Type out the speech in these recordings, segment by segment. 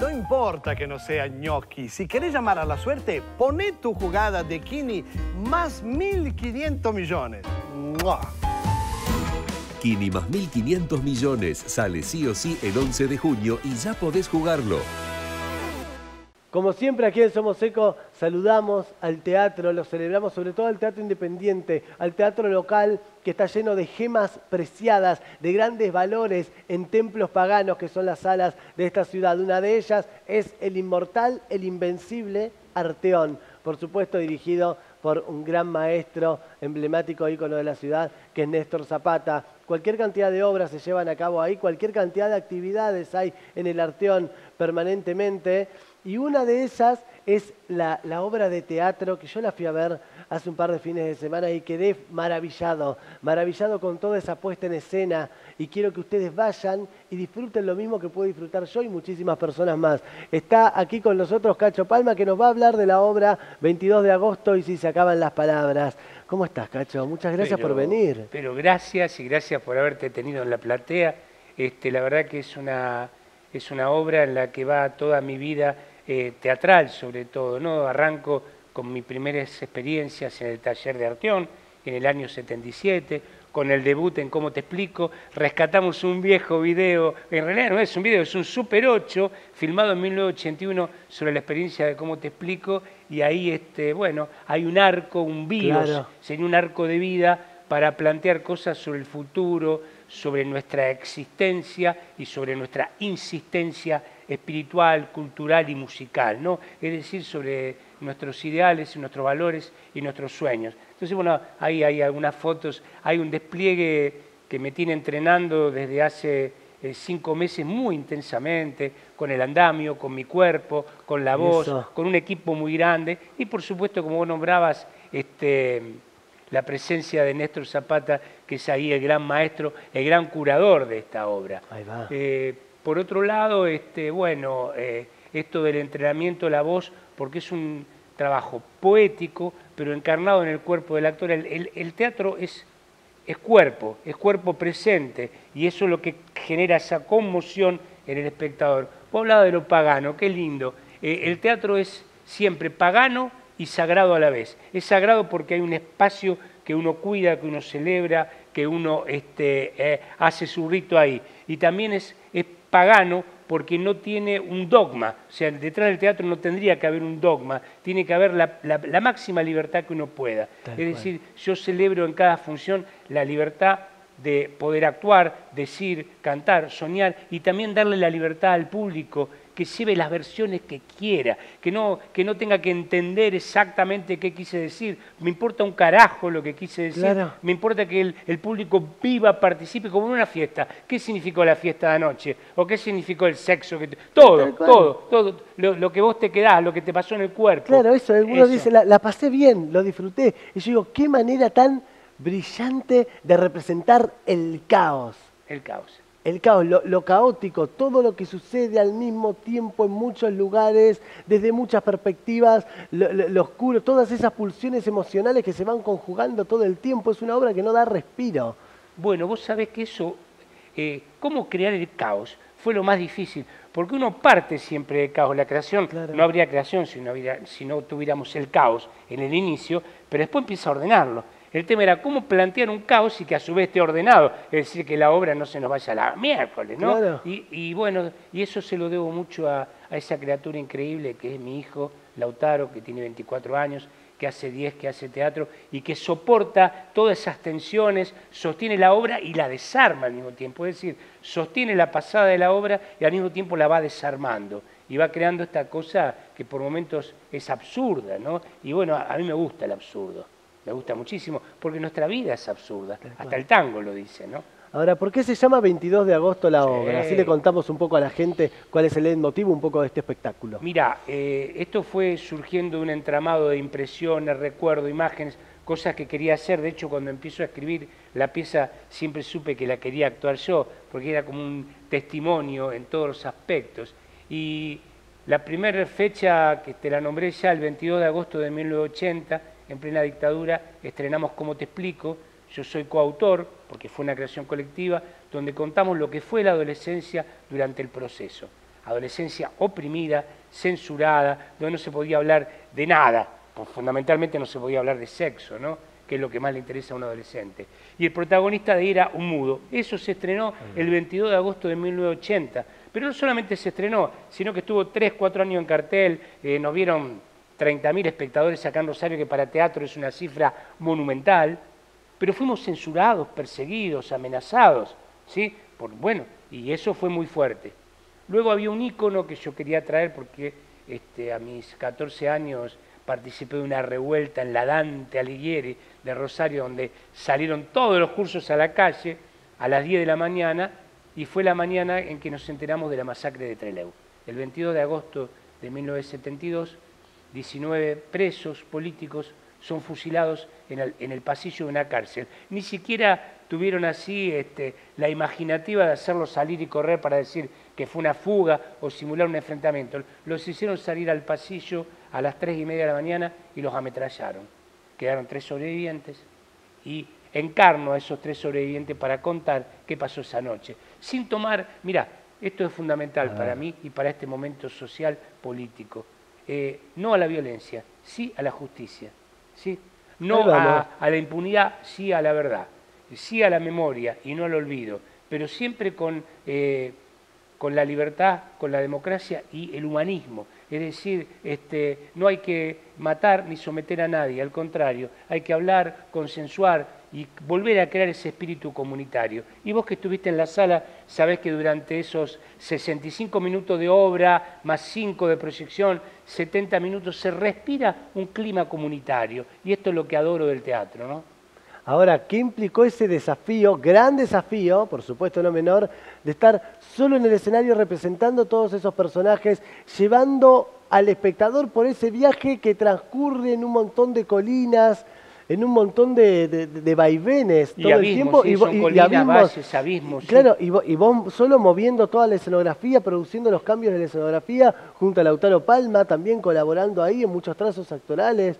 No importa que no sea gnocchi, si querés llamar a la suerte, poné tu jugada de Kini más 1.500 millones. ¡Mua! Kini más 1.500 millones sale sí o sí el 11 de junio y ya podés jugarlo. Como siempre aquí en Somos Eco saludamos al teatro, lo celebramos sobre todo al teatro independiente, al teatro local que está lleno de gemas preciadas, de grandes valores en templos paganos que son las salas de esta ciudad. Una de ellas es el inmortal, el invencible Arteón, por supuesto dirigido por un gran maestro emblemático ícono de la ciudad que es Néstor Zapata. Cualquier cantidad de obras se llevan a cabo ahí, cualquier cantidad de actividades hay en el Arteón permanentemente. Y una de esas es la, obra de teatro que yo la fui a ver hace un par de fines de semana y quedé maravillado, maravillado con toda esa puesta en escena. Y quiero que ustedes vayan y disfruten lo mismo que puedo disfrutar yo y muchísimas personas más. Está aquí con nosotros Cacho Palma que nos va a hablar de la obra 22 de agosto y si se acaban las palabras. ¿Cómo estás, Cacho? Muchas gracias por venir. Pero gracias y gracias por haberte tenido en la platea. Este, la verdad que es una, es una obra en la que va toda mi vida eh, teatral sobre todo. ¿no? Arranco con mis primeras experiencias en el taller de Arteón en el año 77, con el debut en Cómo te explico, rescatamos un viejo video, en realidad no es un video, es un Super 8, filmado en 1981 sobre la experiencia de Cómo te explico, y ahí, este, bueno, hay un arco, un bios, sería un arco de vida para plantear cosas sobre el futuro, sobre nuestra existencia y sobre nuestra insistencia espiritual, cultural y musical, ¿no? Es decir, sobre nuestros ideales, nuestros valores y nuestros sueños. Entonces, bueno, ahí hay algunas fotos, hay un despliegue que me tiene entrenando desde hace eh, cinco meses muy intensamente, con el andamio, con mi cuerpo, con la voz, con un equipo muy grande y por supuesto, como vos nombrabas, este, la presencia de Néstor Zapata, que es ahí el gran maestro, el gran curador de esta obra. Ahí va. Eh, por otro lado, este, bueno, eh, esto del entrenamiento de la voz, porque es un trabajo poético, pero encarnado en el cuerpo del actor. El, teatro es, es cuerpo, es cuerpo presente, y eso es lo que genera esa conmoción en el espectador. Vos hablado de lo pagano, qué lindo. Eh, el teatro es siempre pagano y sagrado a la vez. Es sagrado porque hay un espacio que uno cuida, que uno celebra, que uno este, eh, hace su rito ahí. Y también es pagano porque no tiene un dogma. O sea, detrás del teatro no tendría que haber un dogma, tiene que haber la, máxima libertad que uno pueda. es decir, yo celebro en cada función la libertad de poder actuar, decir, cantar, soñar y también darle la libertad al público que lleve las versiones que quiera, que no, que no tenga que entender exactamente qué quise decir. Me importa un carajo lo que quise decir. Me importa que el, público viva, participe como en una fiesta. ¿Qué significó la fiesta de anoche? ¿O qué significó el sexo? Todo, todo, todo. Lo, que vos te quedás, lo que te pasó en el cuerpo. Claro, eso. Uno dice, la, la pasé bien, lo disfruté. Y yo digo, qué manera tan brillante de representar el caos. El caos el caos, lo, caótico, todo lo que sucede al mismo tiempo en muchos lugares, desde muchas perspectivas, lo, oscuro, todas esas pulsiones emocionales que se van conjugando todo el tiempo, es una obra que no da respiro. Bueno, vos sabés que eso, eh, cómo crear el caos, fue lo más difícil, porque uno parte siempre del caos, la creación, no habría creación si no, si no tuviéramos el caos en el inicio, pero después empieza a ordenarlo. El tema era cómo plantear un caos y que a su vez esté ordenado, es decir, que la obra no se nos vaya a la miércoles, ¿no? Y, bueno, y eso se lo debo mucho a, esa criatura increíble que es mi hijo, Lautaro, que tiene 24 años, que hace 10, que hace teatro y que soporta todas esas tensiones, sostiene la obra y la desarma al mismo tiempo. Es decir, sostiene la pasada de la obra y al mismo tiempo la va desarmando y va creando esta cosa que por momentos es absurda, ¿no? Y bueno, a mí me gusta el absurdo me gusta muchísimo, porque nuestra vida es absurda, hasta el tango lo dice, ¿no? Ahora, ¿por qué se llama 22 de agosto la obra? Así le contamos un poco a la gente cuál es el motivo un poco de este espectáculo. Mira, eh, esto fue surgiendo de un entramado de impresiones, recuerdos, imágenes, cosas que quería hacer. De hecho, cuando empiezo a escribir la pieza, siempre supe que la quería actuar yo, porque era como un testimonio en todos los aspectos. Y la primera fecha que te la nombré ya, el 22 de agosto de 1980, en plena dictadura, estrenamos Como te explico, yo soy coautor, porque fue una creación colectiva, donde contamos lo que fue la adolescencia durante el proceso. adolescencia oprimida, censurada, donde no se podía hablar de nada, pues fundamentalmente no se podía hablar de sexo, ¿no? que es lo que más le interesa a un adolescente. Y el protagonista de era un mudo. Eso se estrenó el 22 de agosto de 1980. Pero no solamente se estrenó, sino que estuvo 3, 4 años en cartel, eh, nos vieron 30.000 espectadores acá en Rosario, que para teatro es una cifra monumental, pero fuimos censurados, perseguidos, amenazados, ¿sí? Por, bueno, y eso fue muy fuerte. Luego había un ícono que yo quería traer porque este, a mis 14 años participé de una revuelta en la Dante Alighieri de Rosario, donde salieron todos los cursos a la calle a las 10 de la mañana, y fue la mañana en que nos enteramos de la masacre de Trelew. El 22 de agosto de 1972, 19 presos políticos son fusilados en el, pasillo de una cárcel. Ni siquiera tuvieron así este, la imaginativa de hacerlos salir y correr para decir que fue una fuga o simular un enfrentamiento. Los hicieron salir al pasillo a las tres y media de la mañana y los ametrallaron. Quedaron tres sobrevivientes y encarno a esos tres sobrevivientes para contar qué pasó esa noche. Sin tomar, mira, esto es fundamental para mí y para este momento social político. Eh, no a la violencia, sí a la justicia. ¿sí? No a, la impunidad, sí a la verdad. Sí a la memoria y no al olvido. Pero siempre con, eh, con la libertad, con la democracia y el humanismo. Es decir, este, no hay que matar ni someter a nadie, al contrario, hay que hablar, consensuar y volver a crear ese espíritu comunitario. Y vos que estuviste en la sala, sabés que durante esos 65 minutos de obra, más 5 de proyección, 70 minutos, se respira un clima comunitario. Y esto es lo que adoro del teatro, ¿no? Ahora, ¿qué implicó ese desafío, gran desafío, por supuesto no menor, de estar solo en el escenario representando todos esos personajes, llevando al espectador por ese viaje que transcurre en un montón de colinas, en un montón de, vaivenes todo el tiempo. y, colinas, abismos, Claro, y, y, vos solo moviendo toda la escenografía, produciendo los cambios de la escenografía, junto a Lautaro Palma, también colaborando ahí en muchos trazos actorales.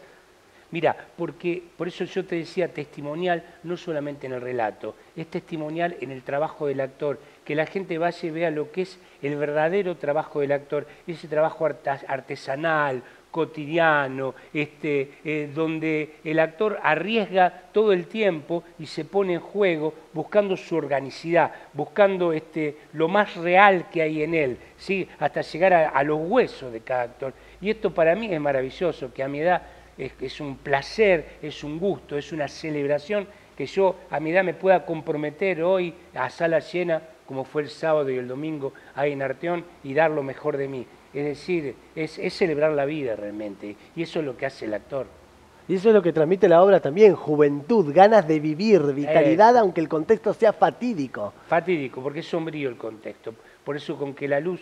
Mira, porque por eso yo te decía testimonial, no solamente en el relato, es testimonial en el trabajo del actor, que la gente vaya y vea lo que es el verdadero trabajo del actor, ese trabajo artesanal, cotidiano, este, eh, donde el actor arriesga todo el tiempo y se pone en juego buscando su organicidad, buscando este, lo más real que hay en él, ¿sí? hasta llegar a, a los huesos de cada actor. Y esto para mí es maravilloso, que a mi edad es, un placer, es un gusto, es una celebración que yo a mi edad me pueda comprometer hoy a sala llena, como fue el sábado y el domingo ahí en Arteón, y dar lo mejor de mí. Es decir, es, celebrar la vida realmente, y eso es lo que hace el actor. Y eso es lo que transmite la obra también, juventud, ganas de vivir, vitalidad, aunque el contexto sea fatídico. Fatídico, porque es sombrío el contexto. Por eso con que la luz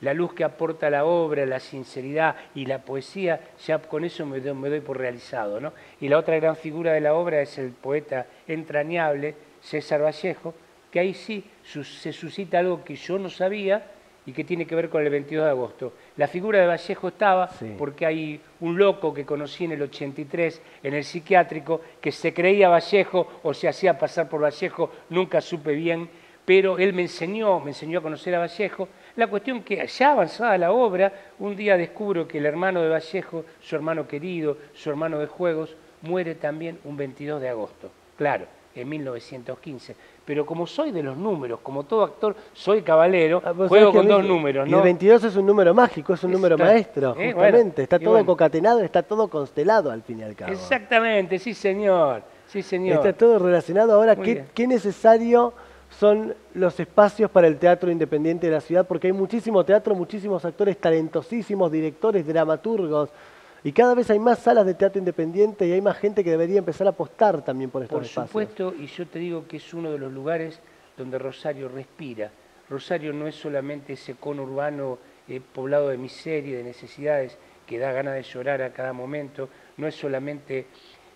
la luz que aporta la obra, la sinceridad y la poesía, ya con eso me doy, por realizado. ¿no? Y la otra gran figura de la obra es el poeta entrañable César Vallejo, que ahí sí se suscita algo que yo no sabía y que tiene que ver con el 22 de agosto. La figura de Vallejo estaba porque hay un loco que conocí en el 83 en el psiquiátrico que se creía Vallejo o se hacía pasar por Vallejo, nunca supe bien, pero él me enseñó, me enseñó a conocer a Vallejo la cuestión que ya avanzada la obra, un día descubro que el hermano de Vallejo, su hermano querido, su hermano de juegos, muere también un 22 de agosto. Claro, en 1915. Pero como soy de los números, como todo actor, soy caballero, ah, juego con dos números. ¿no? Y el 22 es un número mágico, es un número maestro, ¿eh? justamente. está todo concatenado, está todo constelado al fin y al cabo. Exactamente, sí señor. Sí, señor. Está todo relacionado. Ahora, ¿qué, ¿qué necesario son los espacios para el teatro independiente de la ciudad, porque hay muchísimo teatro, muchísimos actores talentosísimos, directores, dramaturgos, y cada vez hay más salas de teatro independiente y hay más gente que debería empezar a apostar también por estos espacios. Por supuesto, y yo te digo que es uno de los lugares donde Rosario respira. Rosario no es solamente ese cono urbano eh, poblado de miseria y de necesidades que da ganas de llorar a cada momento, no es solamente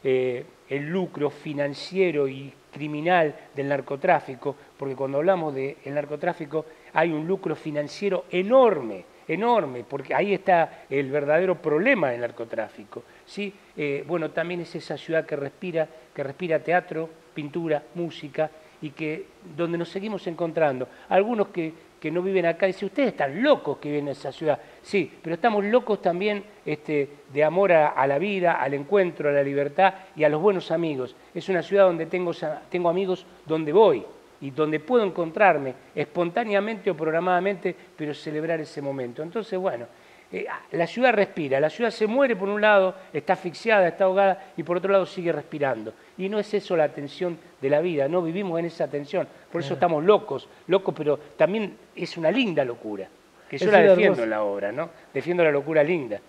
eh, el lucro financiero y criminal del narcotráfico, porque cuando hablamos del narcotráfico hay un lucro financiero enorme, enorme, porque ahí está el verdadero problema del narcotráfico. ¿sí? Eh, bueno, también es esa ciudad que respira, que respira teatro, pintura, música, y que donde nos seguimos encontrando. Algunos que, que no viven acá. Dice, ustedes están locos que viven a esa ciudad. Sí, pero estamos locos también este, de amor a, la vida, al encuentro, a la libertad y a los buenos amigos. Es una ciudad donde tengo, tengo amigos donde voy y donde puedo encontrarme espontáneamente o programadamente, pero celebrar ese momento. Entonces, bueno, eh, la ciudad respira, la ciudad se muere por un lado, está asfixiada, está ahogada y por otro lado sigue respirando. Y no es eso la tensión de la vida, no vivimos en esa tensión, por eso estamos locos, locos, pero también es una linda locura, que yo la defiendo en la obra, ¿no? Defiendo la locura linda.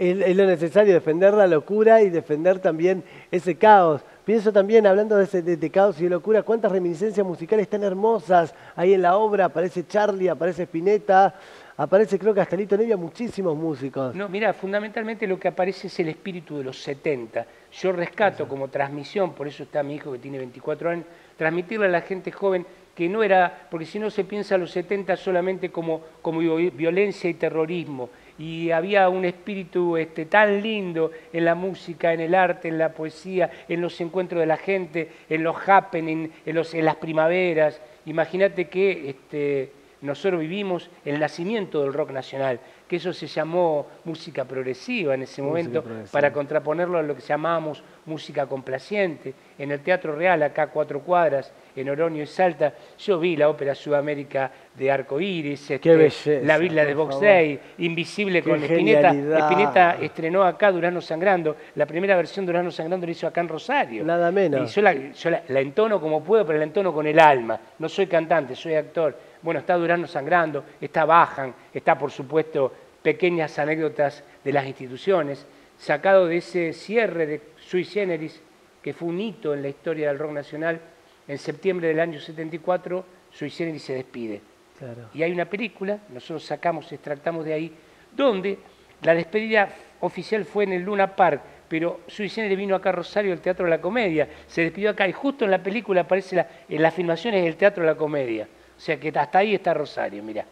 Es, lo necesario, defender la locura y defender también ese caos. Pienso también, hablando de, ese, de, caos y de locura, cuántas reminiscencias musicales tan hermosas ahí en la obra. Aparece Charlie, aparece Spinetta, aparece creo que hasta Lito Nevia, muchísimos músicos. No, mira, fundamentalmente lo que aparece es el espíritu de los 70. Yo rescato como transmisión, por eso está mi hijo que tiene 24 años, transmitirle a la gente joven que no era, porque si no se piensa a los 70 solamente como, como violencia y terrorismo, y había un espíritu este, tan lindo en la música, en el arte, en la poesía, en los encuentros de la gente, en los happenings, en, en las primaveras. Imagínate que este, nosotros vivimos el nacimiento del rock nacional, que eso se llamó música progresiva en ese momento, para contraponerlo a lo que llamábamos música complaciente. En el Teatro Real, acá a cuatro cuadras, en Oroño y Salta, yo vi la ópera Sudamérica de Arco Iris, este, la Villa de Box Day, Invisible con Espineta. Espineta estrenó acá Durano Sangrando, la primera versión de Durano Sangrando la hizo acá en Rosario. Nada menos. Y yo, la, la entono como puedo, pero la entono con el alma. No soy cantante, soy actor bueno, está Durano Sangrando, está Bajan, está por supuesto pequeñas anécdotas de las instituciones, sacado de ese cierre de Sui Generis, que fue un hito en la historia del rock nacional, en septiembre del año 74, Sui Generis se despide. Y hay una película, nosotros sacamos, extractamos de ahí, donde la despedida oficial fue en el Luna Park, pero Sui Generis vino acá a Rosario, el Teatro de la Comedia, se despidió acá y justo en la película aparece en las filmaciones del Teatro de la Comedia. O sea que hasta ahí está Rosario, mira.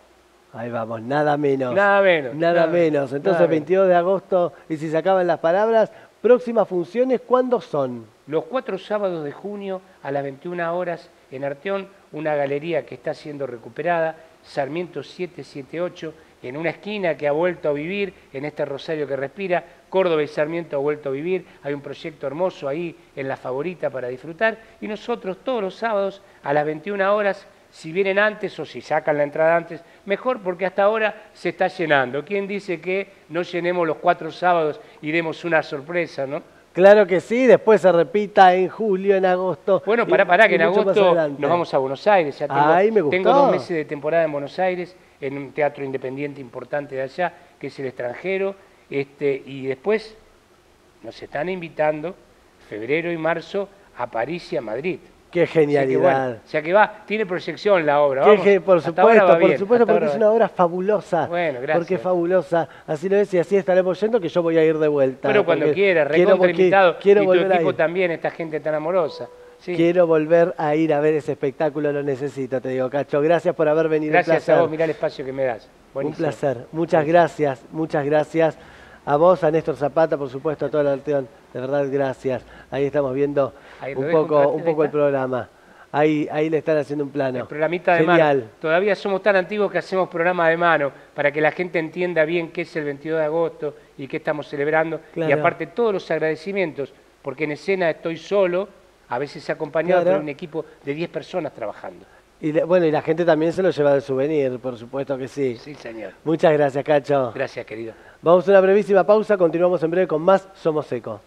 Ahí vamos, nada menos. Nada menos. Nada, menos. Entonces, 22 de agosto, y si se acaban las palabras, próximas funciones, ¿cuándo son? Los cuatro sábados de junio a las 21 horas en Arteón, una galería que está siendo recuperada, Sarmiento 778, en una esquina que ha vuelto a vivir, en este Rosario que respira, Córdoba y Sarmiento ha vuelto a vivir, hay un proyecto hermoso ahí en la favorita para disfrutar, y nosotros todos los sábados a las 21 horas si vienen antes o si sacan la entrada antes, mejor porque hasta ahora se está llenando. ¿Quién dice que no llenemos los cuatro sábados y demos una sorpresa, no? Claro que sí, después se repita en julio, en agosto. Bueno, para, para, que en agosto nos vamos a Buenos Aires. Ya tengo, tengo dos meses de temporada en Buenos Aires, en un teatro independiente importante de allá, que es el extranjero. Este, y después nos están invitando, febrero y marzo, a París y a Madrid. Qué genialidad. O sea que, va, tiene proyección la obra. por supuesto, por supuesto, porque es una obra fabulosa. Bueno, gracias. Porque es fabulosa. Así lo es y así estaremos yendo que yo voy a ir de vuelta. Pero cuando quiera, recontra invitado. Quiero y tu equipo también, esta gente tan amorosa. Quiero volver a ir a ver ese espectáculo, lo necesito, te digo, Cacho. Gracias por haber venido. Gracias a vos, mirá el espacio que me das. Un placer. Muchas gracias, muchas gracias. A vos, a Néstor Zapata, por supuesto, a toda la Arteón. De verdad, gracias. Ahí estamos viendo un poco, un poco el programa. Ahí, ahí le están haciendo un plano. El programita de mano. Todavía somos tan antiguos que hacemos programa de mano para que la gente entienda bien qué es el 22 de agosto y qué estamos celebrando. Y aparte todos los agradecimientos, porque en escena estoy solo, a veces acompañado por un equipo de 10 personas trabajando. Y bueno, y la gente también se lo lleva de souvenir, por supuesto que sí. Sí, señor. Muchas gracias, Cacho. Gracias, querido. Vamos a una brevísima pausa, continuamos en breve con más Somos Eco.